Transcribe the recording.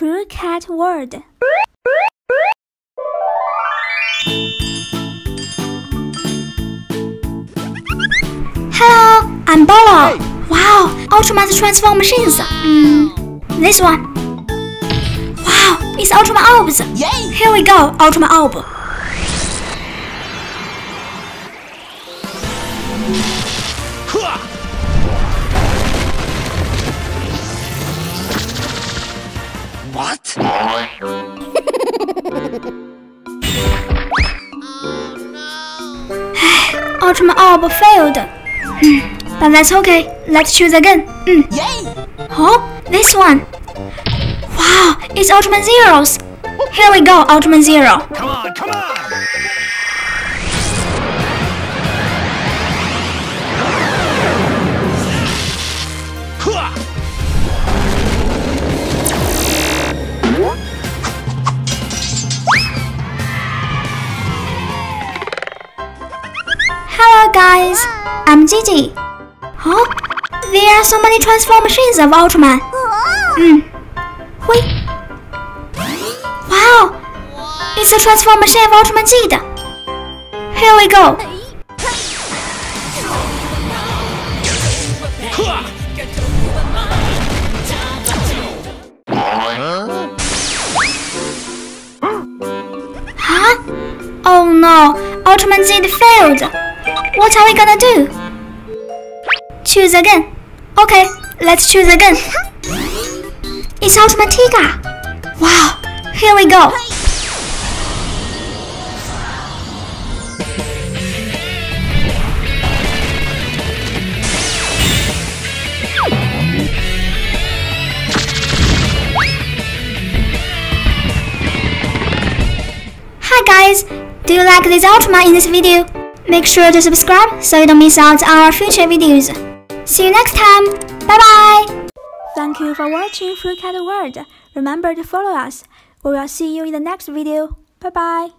Fruit Cat World. Hello, I'm Bolo. Wow, Ultraman's transform machines. Mm, this one. Wow, it's Ultraman Orbs. Yay! Here we go, Ultraman Orb. Huh! What? no Ultraman Orb failed. Hmm, but that's okay. Let's choose again. Mm. Yay! Oh, this one. Wow, it's Ultraman Zeros. Here we go, Ultraman Zero. Come on, come on! Guys, I'm Gigi. Huh? There are so many transform machines of Ultraman. Hmm. Wait. Wow! It's a transform machine of Ultraman Zeta. Here we go. Huh! Oh no, Ultraman Z failed. What are we gonna do? Choose again. Okay, let's choose again. It's Ultraman Tiga. Wow, here we go. Hi guys, do you like this Ultraman in this video? Make sure to subscribe so you don't miss out on our future videos. See you next time. Bye bye. Thank you for watching Fruit Cat World. Remember to follow us. We will see you in the next video. Bye bye.